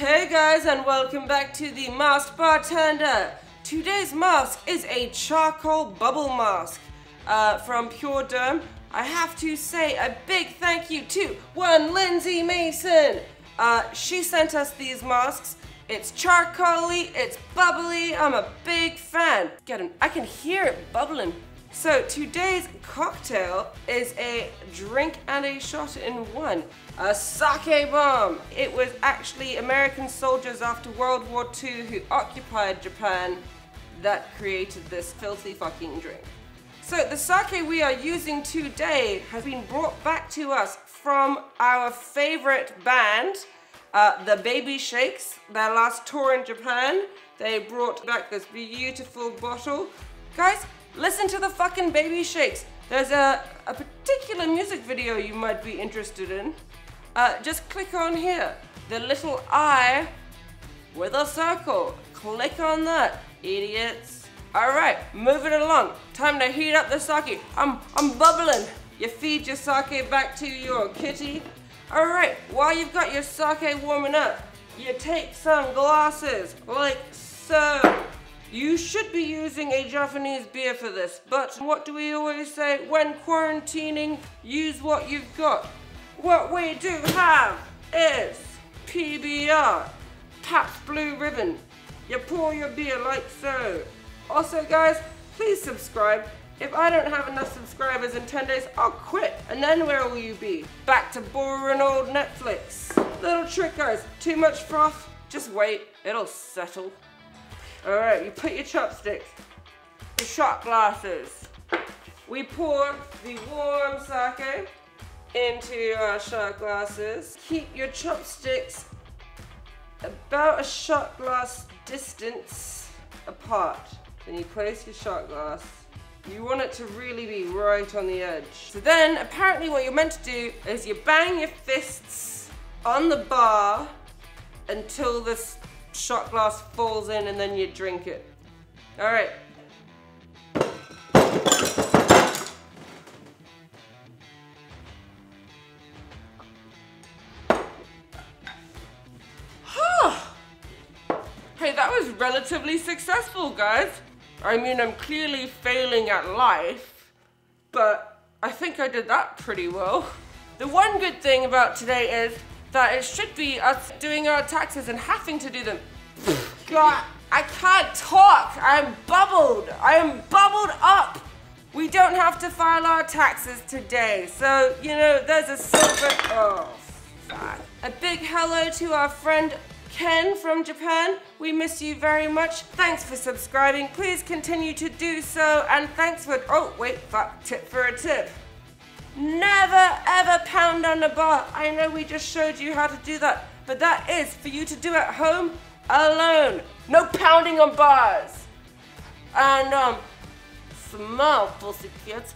Hey guys and welcome back to the Masked Bartender. Today's mask is a charcoal bubble mask uh, from Pure Derm. I have to say a big thank you to one Lindsay Mason. Uh, she sent us these masks. It's charcoaly, it's bubbly, I'm a big fan. Get him, I can hear it bubbling. So today's cocktail is a drink and a shot in one. A sake bomb. It was actually American soldiers after World War II who occupied Japan that created this filthy fucking drink. So the sake we are using today has been brought back to us from our favorite band, uh, the Baby Shakes. Their last tour in Japan, they brought back this beautiful bottle. Guys, Listen to the fucking baby shakes. There's a, a particular music video you might be interested in. Uh, just click on here. The little eye with a circle. Click on that, idiots. All right, moving along. Time to heat up the sake. I'm, I'm bubbling. You feed your sake back to your kitty. All right, while you've got your sake warming up, you take some glasses like so. You should be using a Japanese beer for this, but what do we always say? When quarantining, use what you've got. What we do have is PBR, Pabst Blue Ribbon. You pour your beer like so. Also guys, please subscribe. If I don't have enough subscribers in 10 days, I'll quit. And then where will you be? Back to boring old Netflix. Little trick guys, too much froth? Just wait, it'll settle. Alright, you put your chopsticks, the shot glasses. We pour the warm sake into our shot glasses. Keep your chopsticks about a shot glass distance apart. Then you place your shot glass. You want it to really be right on the edge. So then, apparently what you're meant to do is you bang your fists on the bar until this shot glass falls in and then you drink it. All right. hey, that was relatively successful, guys. I mean, I'm clearly failing at life, but I think I did that pretty well. The one good thing about today is that it should be us doing our taxes and having to do them. God, I can't talk. I'm bubbled. I am bubbled up. We don't have to file our taxes today. So, you know, there's a silver. Oh, fuck. A big hello to our friend Ken from Japan. We miss you very much. Thanks for subscribing. Please continue to do so. And thanks for. Oh, wait, fuck. Tip for a tip. Never ever pound on the bar. I know we just showed you how to do that, but that is for you to do at home alone. No pounding on bars. And um, small, pussy kids.